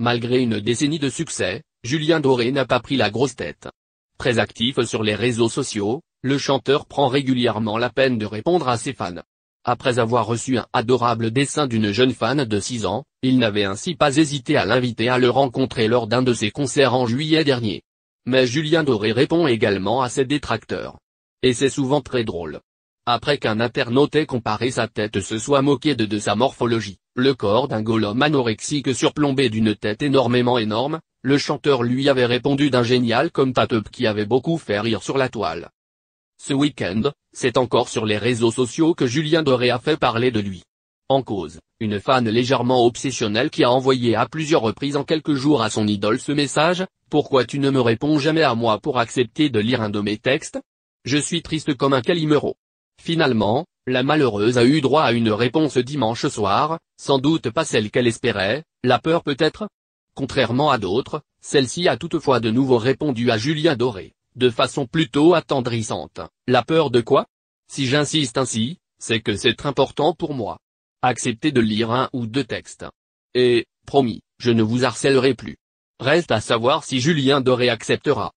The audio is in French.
Malgré une décennie de succès, Julien Doré n'a pas pris la grosse tête. Très actif sur les réseaux sociaux, le chanteur prend régulièrement la peine de répondre à ses fans. Après avoir reçu un adorable dessin d'une jeune fan de 6 ans, il n'avait ainsi pas hésité à l'inviter à le rencontrer lors d'un de ses concerts en juillet dernier. Mais Julien Doré répond également à ses détracteurs. Et c'est souvent très drôle. Après qu'un internaute ait comparé sa tête se soit moqué de, sa morphologie, le corps d'un golem anorexique surplombé d'une tête énormément énorme, le chanteur lui avait répondu d'un génial comme tateup qui avait beaucoup fait rire sur la toile. Ce week-end, c'est encore sur les réseaux sociaux que Julien Doré a fait parler de lui. En cause, une fan légèrement obsessionnelle qui a envoyé à plusieurs reprises en quelques jours à son idole ce message, Pourquoi tu ne me réponds jamais à moi pour accepter de lire un de mes textes? Je suis triste comme un calimero. Finalement, la malheureuse a eu droit à une réponse dimanche soir, sans doute pas celle qu'elle espérait, la peur peut-être? Contrairement à d'autres, celle-ci a toutefois de nouveau répondu à Julien Doré, de façon plutôt attendrissante. La peur de quoi? Si j'insiste ainsi, c'est que c'est important pour moi. Acceptez de lire un ou deux textes. Et, promis, je ne vous harcèlerai plus. Reste à savoir si Julien Doré acceptera.